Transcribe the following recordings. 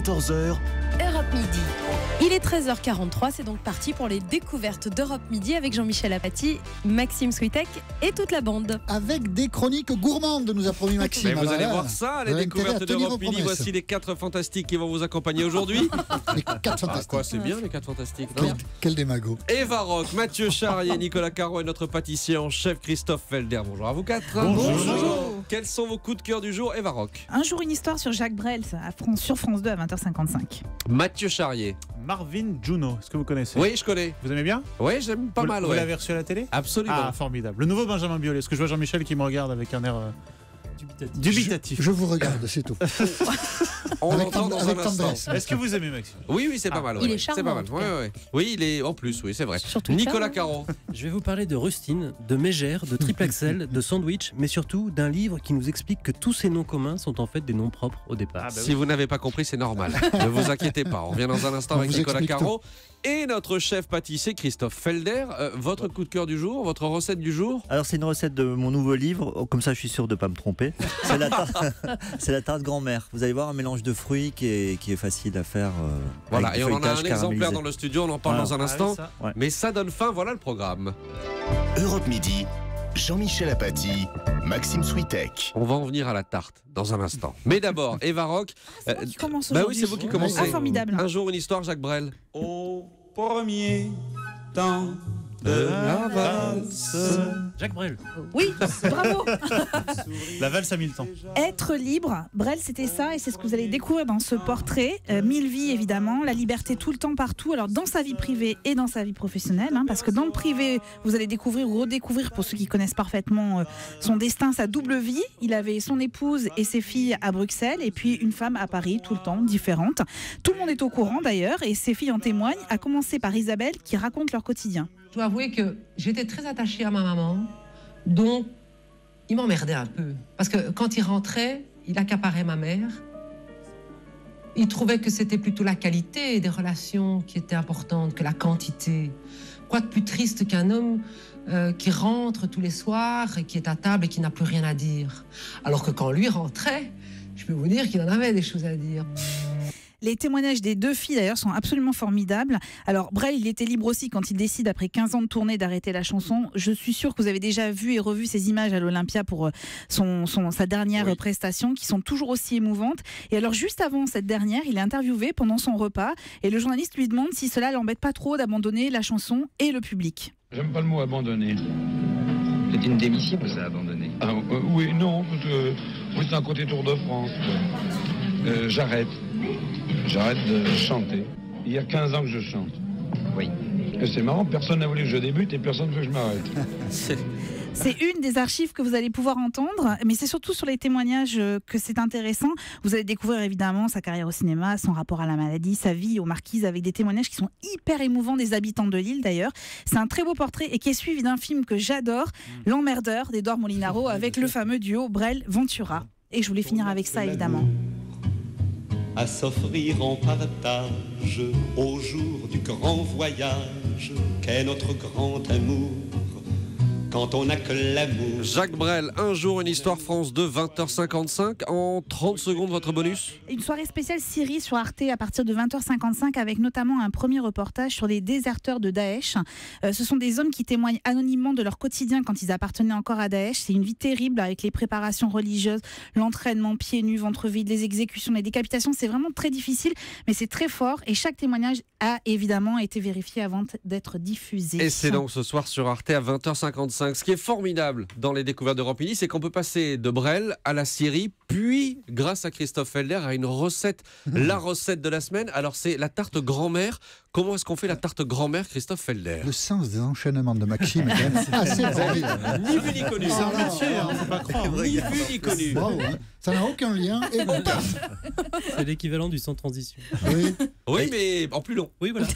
14h, Europe Midi. Il est 13h43, c'est donc parti pour les découvertes d'Europe Midi avec Jean-Michel Apathy, Maxime Switek et toute la bande. Avec des chroniques gourmandes, nous a promis Maxime. Mais vous Alors allez là, voir ça, les découvertes d'Europe Midi. promesses. Voici les quatre fantastiques qui vont vous accompagner aujourd'hui. Les quatre Ah, fantastiques. quoi, c'est bien les quatre fantastiques, Quel, non quel démago. Eva Rock, Mathieu Charrier, Nicolas Caro et notre pâtissier en chef Christophe Felder. Bonjour à vous quatre. Bonjour. Quels sont vos coups de cœur du jour, Eva Rock Un jour, une histoire sur Jacques Brel ça, à France, sur France 2 à 20h55. Mathieu Charrier. Marvin Juno, est-ce que vous connaissez Oui, je connais. Vous aimez bien Oui, j'aime pas Vous- mal. Vous ouais. l'avez reçu à la télé Absolument. Ah, formidable. Le nouveau Benjamin Biolay. Est-ce que je vois Jean-Michel qui me regarde avec un air euh, dubitatif Je vous regarde, c'est tout. On avec l'entend tend- dans avec un tendresse. instant. Est-ce que vous aimez Maxime? Oui, oui, c'est pas Ah, mal. il ouais, est C'est pas charmant, mal. ouais. Oui, il est en plus, oui, c'est vrai. Nicolas. Caro. Je vais vous parler de rustine, de mégère, de triple axel, de sandwich, mais surtout d'un livre qui nous explique que tous ces noms communs sont en fait des noms propres au départ. Ah bah Si vous n'avez pas compris, c'est normal. ne vous inquiétez pas. On revient dans un instant On avec Nicolas Caro et notre chef pâtissier Christophe Felder. Euh, votre coup de cœur du jour, votre recette du jour? Alors c'est une recette de mon nouveau livre, Oh, comme ça je suis sûr de ne pas me tromper. C'est la, tarte- c'est la tarte grand-mère. Vous allez voir un mélange de fruits qui est, qui est facile à faire. euh, Voilà, et on en a un exemplaire dans le studio, on en parle Voilà. dans un instant. Ah, Ouais. Mais ça donne fin, voilà le programme. Europe Midi, Jean-Michel Apathy, Maxime Switek. On va en venir à la tarte dans un instant. Mais d'abord, Eva Rock. C'est moi euh, bah oui, c'est vous qui commencez. Ah, formidable. Un jour, une histoire, Jacques Brel. Au premier temps de la valse. Jacques Brel. Oui, bravo. La valse à mille temps. Être libre, Brel, c'était ça, et c'est ce que vous allez découvrir dans ce portrait. Euh, mille vies, évidemment, la liberté tout le temps, partout. Alors, dans sa vie privée et dans sa vie professionnelle, hein, parce que dans le privé, vous allez découvrir ou redécouvrir, pour ceux qui connaissent parfaitement euh, son destin, sa double vie. Il avait son épouse et ses filles à Bruxelles, et puis une femme à Paris, tout le temps, différente. Tout le monde est au courant, d'ailleurs, et ses filles en témoignent, à commencer par Isabelle, qui raconte leur quotidien. Dois avouer que j'étais très attachée à ma maman, donc il m'emmerdait un peu. Parce que quand il rentrait, il accaparait ma mère. Il trouvait que c'était plutôt la qualité des relations qui était importante que la quantité. Quoi de plus triste qu'un homme euh, qui rentre tous les soirs et qui est à table et qui n'a plus rien à dire Alors que quand lui rentrait, je peux vous dire qu'il en avait des choses à dire. Les témoignages des deux filles d'ailleurs sont absolument formidables. Alors Brel, il était libre aussi quand il décide après 15 ans de tournée d'arrêter la chanson. Je suis sûre que vous avez déjà vu et revu ces images à l'Olympia pour euh, son, son- sa dernière Oui. prestation qui sont toujours aussi émouvantes. Et alors juste avant cette dernière, il est interviewé pendant son repas et le journaliste lui demande si cela l'embête pas trop d'abandonner la chanson et le public. J'aime pas le mot abandonner. C'est une démission ça a abandonné. Ah, euh, oui, non, parce que moi c'est un côté Tour de France. Euh, J'arrête. J'arrête de chanter. Il y a 15 ans que je chante. Oui. Et c'est marrant, personne n'a voulu que je débute et personne ne veut que je m'arrête. C'est une des archives que vous allez pouvoir entendre, mais c'est surtout sur les témoignages que c'est intéressant. Vous allez découvrir évidemment sa carrière au cinéma, son rapport à la maladie, sa vie aux marquises, avec des témoignages qui sont hyper émouvants des habitants de l'île d'ailleurs. C'est un très beau portrait et qui est suivi d'un film que j'adore, L'emmerdeur d'Edouard Molinaro, avec le fameux duo Brel-Ventura. Et je voulais finir avec ça évidemment. À s'offrir en partage au jour du grand voyage qu'est notre grand amour quand on n'a que l'amour. Jacques Brel, un jour, une histoire France 2, 20h55. En 30 secondes, votre bonus Une soirée spéciale Syrie sur Arte à partir de 20h55 avec notamment un premier reportage sur les déserteurs de Daesh. Euh, ce sont des hommes qui témoignent anonymement de leur quotidien quand ils appartenaient encore à Daesh. C'est une vie terrible avec les préparations religieuses, l'entraînement pieds nus, ventre vide, les exécutions, les décapitations. C'est vraiment très difficile, mais c'est très fort et chaque témoignage a évidemment été vérifié avant d'être diffusé. Et c'est donc ce soir sur Arte à 20h55. Ce qui est formidable dans les découvertes d'Europe Midi, c'est qu'on peut passer de Brel à la Syrie, puis, grâce à Christophe Felder, à une recette, la recette de la semaine. Alors, c'est la tarte grand-mère. Comment est-ce qu'on fait la tarte grand-mère, Christophe Felder Le sens des enchaînements de Maxime est quand même assez. Ni vu ni connu. C'est un métier, hein, faut pas croire. Ni vu ni connu. Bravo, hein. Ça n'a aucun lien. Et paf C'est l'équivalent du sans transition. Oui. Oui, mais en plus long. Oui, voilà.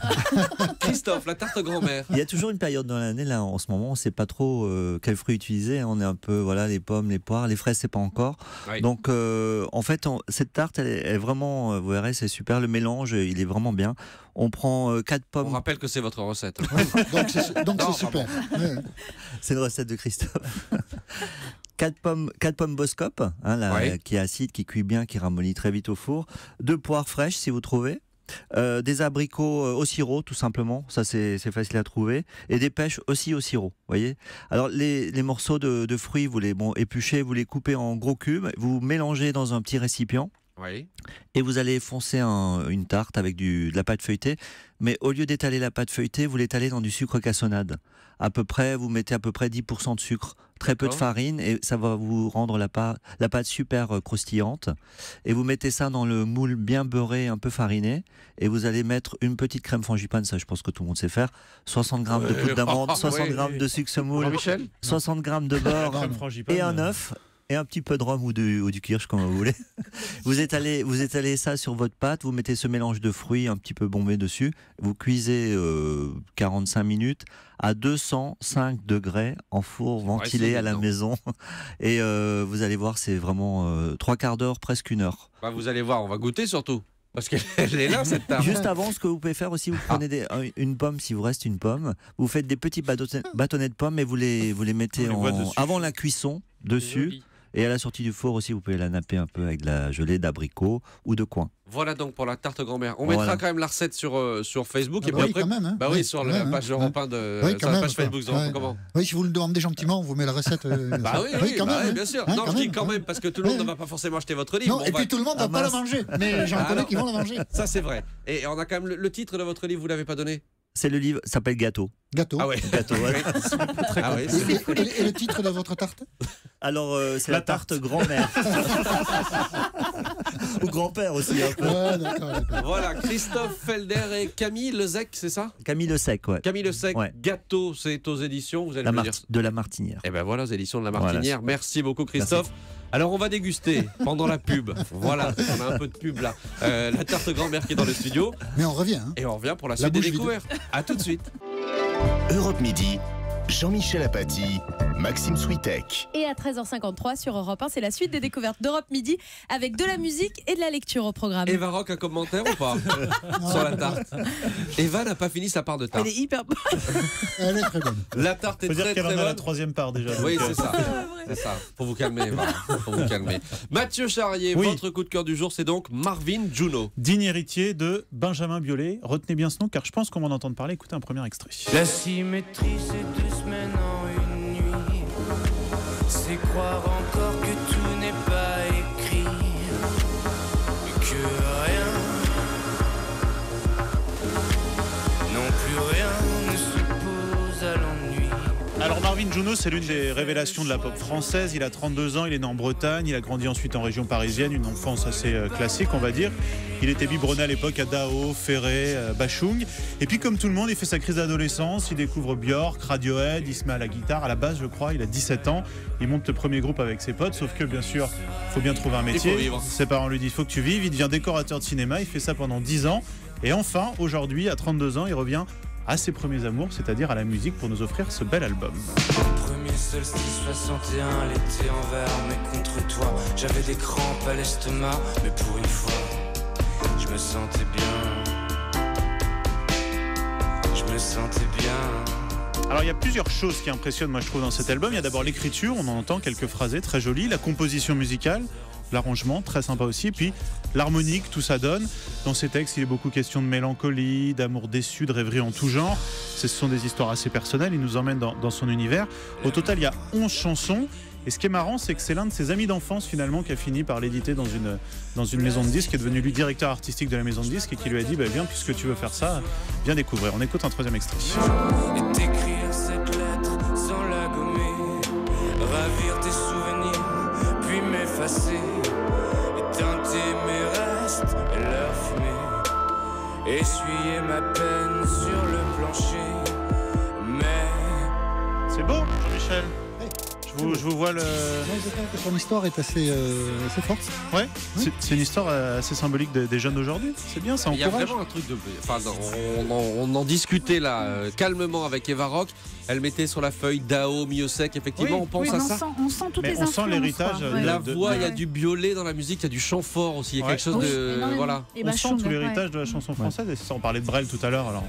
Christophe, la tarte grand-mère. Il y a toujours une période dans l'année, là, en ce moment, on ne sait pas trop euh, quels fruits utiliser. On est un peu, voilà, les pommes, les poires, les fraises, c'est pas encore. Oui. Donc, euh, en fait, on- cette tarte, elle est, elle est vraiment, euh, vous verrez, c'est super. Le mélange, il est vraiment bien. On prend euh, quatre On pommes. rappelle que c'est votre recette. Donc c'est donc Non, c'est super. Ouais. C'est une recette de Christophe. 4 pommes, quatre pommes Boscop, hein, la- qui est acide, qui cuit bien, qui ramollit très vite au four. Deux poires fraîches si vous trouvez. Euh, des abricots euh, au sirop, tout simplement. Ça, c'est c'est facile à trouver. Et des pêches aussi au sirop. voyez Alors, les, les morceaux de, de fruits, vous les bon, épluchez, vous les coupez en gros cubes, vous mélangez dans un petit récipient. Oui. Et vous allez foncer un- une tarte avec du, de la pâte feuilletée. Mais au lieu d'étaler la pâte feuilletée, vous l'étalez dans du sucre cassonade. À peu près, vous mettez à peu près 10% de sucre, très peu de farine, et ça va vous rendre la pâte, la pâte super euh, croustillante. Et vous mettez ça dans le moule bien beurré, un peu fariné. Et vous allez mettre une petite crème frangipane, ça je pense que tout le monde sait faire. 60 grammes de Ouais. poudre d'amande, Ah, 60 ouais. grammes de sucre semoule, Jean-Michel? 60 grammes de beurre et un euh, œuf et un petit peu de rhum ou, du kirsch comme vous voulez. vous étalez, vous étalez ça sur votre pâte, vous mettez ce mélange de fruits un petit peu bombé dessus, vous cuisez euh, 45 minutes à 205 degrés en four ventilé à la maison et euh, vous allez voir c'est vraiment euh, trois quarts d'heure presque une heure. Bah, vous allez voir, on va goûter surtout. Parce qu'elle est là, cette tarte. Juste avant, ce que vous pouvez faire aussi, vous prenez des- un- une pomme, si vous reste une pomme, vous faites des petits bâtonnets, de pommes et vous les, vous les mettez en- avant la cuisson dessus. Et à la sortie du four aussi, vous pouvez la napper un peu avec de la gelée d'abricot ou de coin. Voilà donc pour la tarte grand-mère. On Voilà. mettra quand même la recette sur, euh, sur Facebook. Ah et bah puis oui, après, quand même, hein. bah oui, sur la page. Europe 1 de, Oui, sur quand la même, page quoi. Facebook. Europe, Ouais. Comment? Oui, si vous le demandez gentiment, on vous met la recette. euh, Bah oui, oui, quand bah même, oui, hein. bien sûr. Hein, non, quand je dis même, quand hein. même parce que tout le monde ne va pas forcément acheter votre livre. Non, On et va- puis tout le monde ne va Ah, pas la mince. manger. Mais j'en connais qui vont la manger. Ça, c'est vrai. Et on a quand même le, le titre de votre livre, vous l'avez pas donné? C'est le livre, ça s'appelle Gâteau. Gâteau. Ah ouais. Gâteau, ouais. Ah ouais, Et, le titre de votre tarte? Alors, euh, c'est La la, tarte, grand-mère. Ou grand-père aussi. un peu. Ouais, d'accord, d'accord. Voilà, Christophe Felder et Camille Lezec, c'est ça? Camille Le Sec, ouais. Camille Le Sec, Ouais. Gâteau, c'est aux éditions, vous allez La me dire. de la Martinière. Eh ben voilà, aux éditions de la Voilà. Martinière. Merci beaucoup Christophe. Alors on va déguster pendant la pub. Voilà, on a un peu de pub là. Euh, la tarte grand-mère qui est dans le studio. Mais on revient. hein. Et on revient pour la La suite des découvertes. À tout de suite. Europe Midi, Jean-Michel Apathy, Maxime Switek. Et à 13h53 sur Europe 1, c'est la suite des découvertes d'Europe Midi avec de la musique et de la lecture au programme. Eva Rock, un commentaire ou pas Sur la tarte. Eva n'a pas fini sa part de tarte. Elle est hyper bonne. Elle est très bonne. La tarte est Faut dire très qu'elle en très a la bonne. troisième part déjà. Oui, donc, euh, c'est ça. C'est ça. Faut vous calmer, Eva. Faut vous calmer. Mathieu Charrier, Oui. votre coup de cœur du jour, c'est donc Marvin Juno. Digne héritier de Benjamin Biolay. Retenez bien ce nom car je pense qu'on va en entendre parler. Écoutez un premier extrait. La symétrie, c'est deux semaines en. C'est croire encore que Juno, c'est l'une des révélations de la pop française. Il a 32 ans, il est né en Bretagne, il a grandi ensuite en région parisienne, une enfance assez euh, classique, on va dire. Il était biberonné à l'époque à Dao, Ferré, euh, Bachung. Et puis comme tout le monde, il fait sa crise d'adolescence, il découvre Björk, Radiohead, il se met à la guitare. À la base, je crois, il a 17 ans. Il monte le premier groupe avec ses potes, sauf que bien sûr, il faut bien trouver un métier. Ses parents lui disent, faut que tu vives. Il devient décorateur de cinéma, il fait ça pendant 10 ans. Et enfin, aujourd'hui, à 32 ans, il revient à ses premiers amours, c'est-à-dire à la musique, pour nous offrir ce bel album. Premier solstice 61, l'été envers, mais contre toi, j'avais des crampes à l'estomac, mais pour une fois, je me sentais bien. Je me sentais bien. Alors il y a plusieurs choses qui impressionnent moi je trouve dans cet album. Il y a d'abord l'écriture, on en entend quelques phrasés très jolies, la composition musicale, l'arrangement très sympa aussi, puis l'harmonique, tout ça donne. Dans ces textes, il est beaucoup question de mélancolie, d'amour déçu, de rêverie en tout genre. Ce sont des histoires assez personnelles, il nous emmène dans, son univers. Au total, il y a 11 chansons. Et ce qui est marrant, c'est que c'est l'un de ses amis d'enfance finalement qui a fini par l'éditer dans une, dans une maison de disques, qui est devenu lui directeur artistique de la maison de disques et qui lui a dit bah, Viens, puisque tu veux faire ça, viens découvrir. On écoute un troisième extrait. M'effacer, et teinter mes restes leur fumer, essuyer ma peine sur le plancher, mais C'est beau, Jean-Michel je vous, je vous vois le. Son histoire est assez, euh, assez forte. Ouais, c'est- c'est une histoire euh, assez symbolique des, des jeunes d'aujourd'hui. C'est bien, ça Il y a encourage. vraiment un truc de. Enfin, on, en, on en discutait là euh, calmement avec Eva Rock. Elle mettait sur la feuille Dao, Miosek. Effectivement, Oui, on pense Oui, à on, ça. sent, on sent toutes Mais les on sent influences, l'héritage, Ouais. La voix, il y a du violet dans la musique, il y a du chant fort aussi. Il y a Ouais. quelque chose Oui, de. Voilà. Et on sent Bachung, tout l'héritage ouais. de la chanson française. Et ça, on parlait de Brel tout à l'heure. Alors,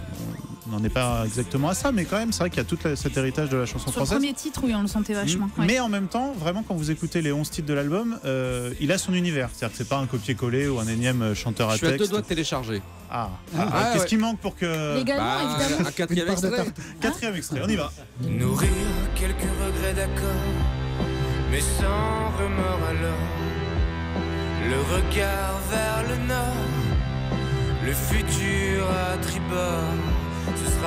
on- n'en est pas exactement à ça, mais quand même, c'est vrai qu'il y a tout la- cet héritage de la chanson Sur le française. premier titre, oui, on le sentait vachement. ouais. Mais en même temps, vraiment, quand vous écoutez les 11 titres de l'album, euh, il a son univers. C'est-à-dire que c'est pas un copier-coller ou un énième euh, chanteur Je à suis à deux texte. doigts de télécharger. Ah, Ah, Ah, qu'est-ce ouais. qui manque pour que. Légalement, Bah, évidemment. un quatrième extrait. tarte. Quatrième extrait, on y va. Nourrir quelques regrets d'accord, mais sans remords alors. Le regard vers le nord, le futur à tribord.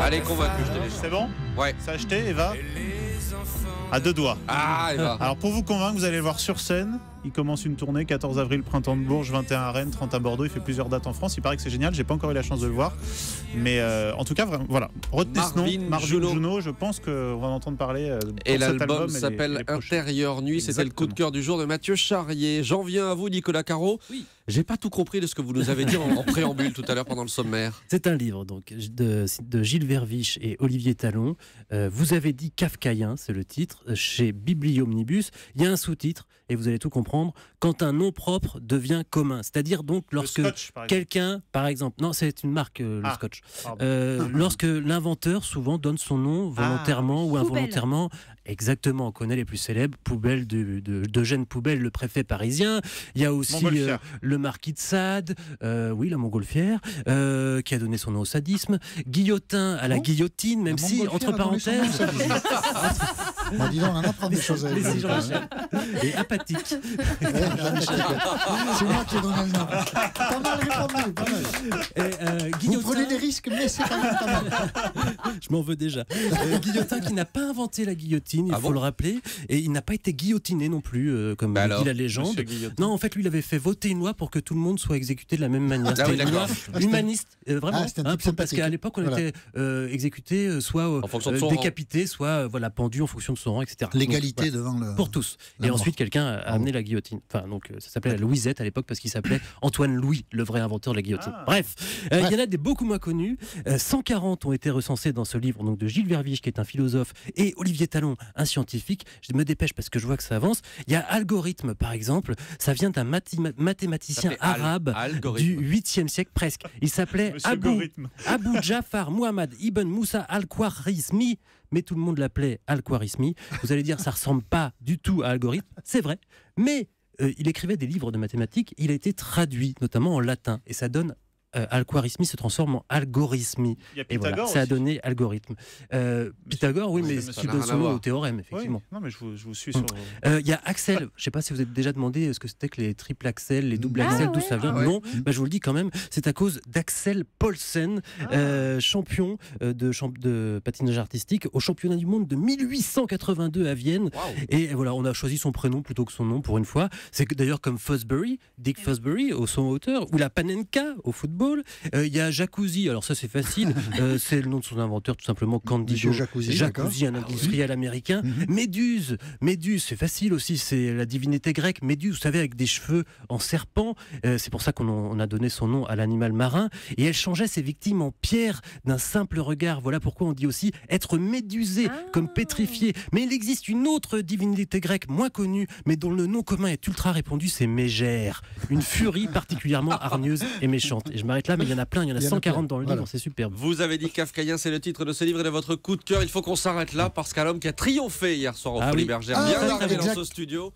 Allez, convaincu, je télécharge. C'est bon Ouais. C'est acheté, Eva? Et les enfants. À deux doigts. Ah, il va. Alors pour vous convaincre, vous allez le voir sur scène. Il commence une tournée 14 avril, printemps de Bourges, 21 à Rennes, 30 à Bordeaux. Il fait plusieurs dates en France. Il paraît que c'est génial. J'ai pas encore eu la chance de le voir, mais euh, en tout cas, vraiment, voilà. Retenez ce Marvin nom, Marvin Juno. Juno. Je pense qu'on va en entendre parler. euh, Et cet l'album s'appelle. Intérieur Nuit. C'était le coup de cœur du jour de Mathieu Charrier. J'en viens à vous, Nicolas Caro. Oui. J'ai pas tout compris de ce que vous nous avez dit en, en préambule tout à l'heure pendant le sommaire. C'est un livre donc de, de Gilles Verviche et Olivier Talon. Euh, vous avez dit Kafkaïen, c'est le titre, euh, chez Bibliomnibus. Il y a un sous-titre et vous allez tout comprendre. Quand un nom propre devient commun, c'est-à-dire donc lorsque quelqu'un, par exemple, non, c'est une marque, euh, le Ah, Scotch. Euh, lorsque l'inventeur souvent donne son nom volontairement ou Poubelle. involontairement. Exactement, on connaît les plus célèbres. Poubelle de, de- d'Eugène Poubelle, le préfet parisien. Il y a aussi euh, le marquis de Sade, euh, oui, la montgolfière, euh, qui a donné son nom au sadisme. Guillotin à la Oh, guillotine, même La si, entre parenthèses, ça, dis donc. Bah, dis donc, on en apprend des choses avec. Jean-Michel. et apathique. C'est moi qui ai donné le nom. Pas mal répondu, pas mal. Et, euh, Vous Guillotin, prenez des risques, mais c'est quand même pas mal. je m'en veux déjà. Euh, Guillotin qui n'a pas inventé la guillotine, il Ah faut bon le rappeler, et il n'a pas été guillotiné non plus, euh, comme Bah le dit la légende. Non, en fait, lui, il avait fait voter une loi pour que tout le monde soit exécuté de la même manière. Ah oui, une loi d'accord. humaniste, euh, vraiment. Ah, hein, parce qu'à l'époque, on Voilà. était euh, exécuté euh, soit En fonction de son rang. décapité, soit euh, voilà, pendu en fonction de son rang, etc. Donc, L'égalité voilà, devant le. Pour tous. la Et mort. ensuite, quelqu'un a amené la guillotine. Enfin, donc, euh, ça s'appelait la Louisette à l'époque parce qu'il s'appelait Antoine Louis, le vrai inventeur de la guillotine. Ah. Bref, euh, il y en a des beaucoup moins connus. Euh, 140 ont été recensés dans ce livre donc de Gilles Verviche, qui est un philosophe, et Olivier Talon, un scientifique. Je me dépêche parce que je vois que ça avance. Il y a algorithme, par exemple. Ça vient d'un mathéma- mathématicien Al- arabe du 8e siècle presque. Il s'appelait Algorithme. Abu Jafar Muhammad Ibn Moussa al-Khwarizmi, mais tout le monde l'appelait al-Khwarizmi. Vous allez dire, ça ressemble pas du tout à algorithme, c'est vrai, mais euh, il écrivait des livres de mathématiques, il a été traduit, notamment en latin, et ça donne. Euh, al-Khwarizmi se transforme en algorithmi. Il y a Et voilà, Pythagore ça a donné algorithme. Euh, Pythagore, oui, mais voir. au théorème, Oui, effectivement. non, mais je vous, je vous suis Mm. sur. Euh, Il y a Axel, je ne sais pas si vous avez déjà demandé ce que c'était que les triple axel, les double Ah axel, d'où ouais. ça vient. Ah ouais. Non, bah, je vous le dis quand même, c'est à cause d'Axel Paulsen, euh, champion euh, de, champ- de patinage artistique au championnat du monde de 1882 à Vienne. Et voilà, on a choisi son prénom plutôt que son nom pour une fois. C'est d'ailleurs comme Fosbury, Dick Fosbury au son hauteur, ou la Panenka au football. Euh, Il y a Jacuzzi, alors ça c'est facile, Euh, c'est le nom de son inventeur tout simplement, Candido. Monsieur Jacuzzi, un industriel américain. Mhm. Méduse, Méduse, c'est facile aussi, c'est la divinité grecque. Méduse, vous savez, avec des cheveux en serpent. Euh, c'est pour ça qu'on a donné son nom à l'animal marin. Et elle changeait ses victimes en pierre d'un simple regard. Voilà pourquoi on dit aussi être médusé, Ah. comme pétrifié. Mais il existe une autre divinité grecque moins connue, mais dont le nom commun est ultra répandu, c'est Mégère. Une furie particulièrement hargneuse et méchante. Et je m'arrête là, mais il y en a plein, il y en a Il y en a 140 plein, dans le voilà. livre, c'est superbe. Vous avez dit Kafkaïen, c'est le titre de ce livre et de votre coup de cœur. Il faut qu'on s'arrête là parce qu'un homme qui a triomphé hier soir au Ah Folies oui. Bergères Ah vient oui, d'arriver dans ce studio.